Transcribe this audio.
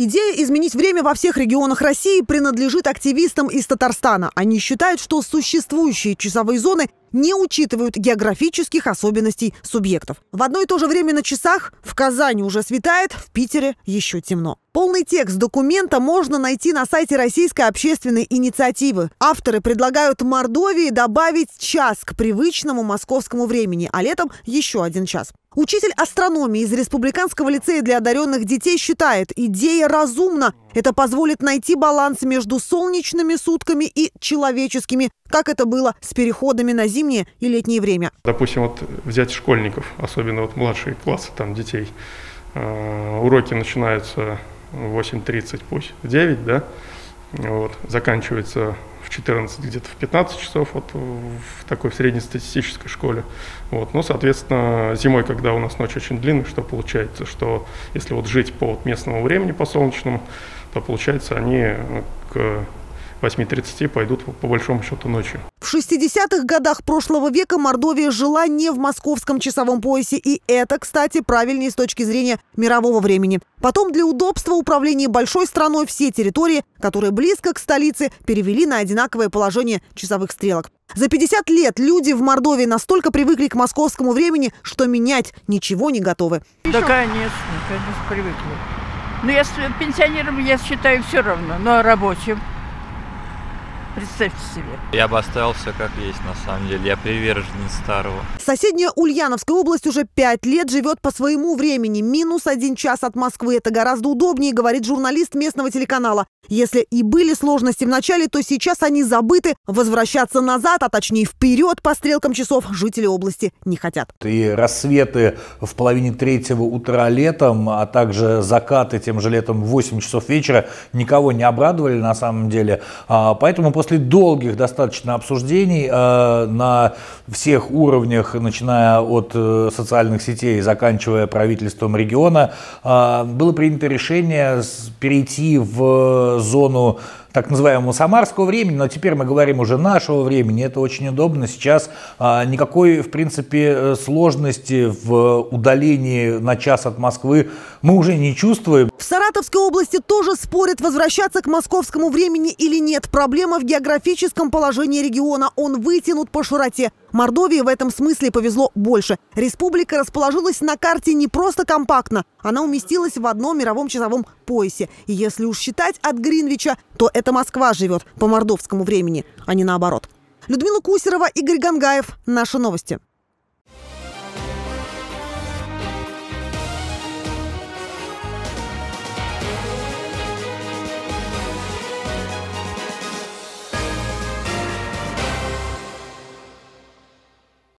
Идея изменить время во всех регионах России принадлежит активистам из Татарстана. Они считают, что существующие часовые зоны не учитывают географических особенностей субъектов. В одно и то же время на часах в Казани уже светает, в Питере еще темно. Полный текст документа можно найти на сайте Российской общественной инициативы. Авторы предлагают Мордовии добавить час к привычному московскому времени, а летом еще один час. Учитель астрономии из Республиканского лицея для одаренных детей считает, идея разумна. Это позволит найти баланс между солнечными сутками и человеческими, как это было с переходами на зимнее и летнее время. Допустим, вот взять школьников, особенно вот младшие классы там детей. Э, уроки начинаются в 8.30, пусть в 9, да, вот, заканчивается в 14, где-то в 15 часов вот, в такой среднестатистической школе. Вот. Ну, соответственно, зимой, когда у нас ночь очень длинная, что получается, что если вот жить по вот местному времени, по солнечному, то получается они к 8.30 пойдут по большому счету ночью. В 60-х годах прошлого века Мордовия жила не в московском часовом поясе. И это, кстати, правильнее с точки зрения мирового времени. Потом для удобства управления большой страной все территории, которые близко к столице, перевели на одинаковое положение часовых стрелок. За 50 лет люди в Мордовии настолько привыкли к московскому времени, что менять ничего не готовы. Да, конечно, конечно, привыкли. Но я с пенсионером, я считаю, все равно, но рабочим представьте себе. Я бы оставил все как есть, на самом деле. Я приверженец старого. Соседняя Ульяновская область уже пять лет живет по своему времени. Минус один час от Москвы. Это гораздо удобнее, говорит журналист местного телеканала. Если и были сложности в начале, то сейчас они забыты. Возвращаться назад, а точнее вперед по стрелкам часов жители области не хотят. И рассветы в половине третьего утра летом, а также закаты тем же летом в 8 часов вечера никого не обрадовали на самом деле. А, поэтому после после долгих достаточно обсуждений э, на всех уровнях, начиная от э, социальных сетей, заканчивая правительством региона, э, было принято решение перейти в зону так называемого самарского времени, но теперь мы говорим уже нашего времени, это очень удобно. Сейчас а, никакой, в принципе, э, сложности в удалении на час от Москвы мы уже не чувствуем. В Саратовской области тоже спорят, возвращаться к московскому времени или нет. Проблема в географическом положении региона. Он вытянут по широте. Мордовии в этом смысле повезло больше. Республика расположилась на карте не просто компактно, она уместилась в одном мировом часовом поясе. И если уж считать от Гринвича, то это Москва живет по мордовскому времени, а не наоборот. Людмила Кусерова, Игорь Гангаев. Наши новости.